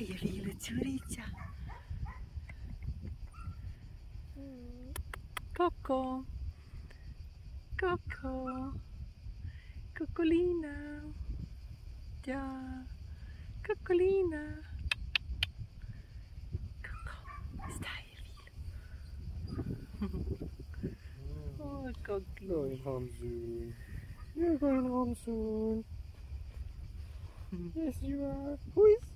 Hayır Rilo, Ciuricia. Coco. Coco. Coccolina. Già. Coccolina. Coco. Stai Rilo. Oh, Coco. Going home soon. You're going home soon. Yes, you are. Who is?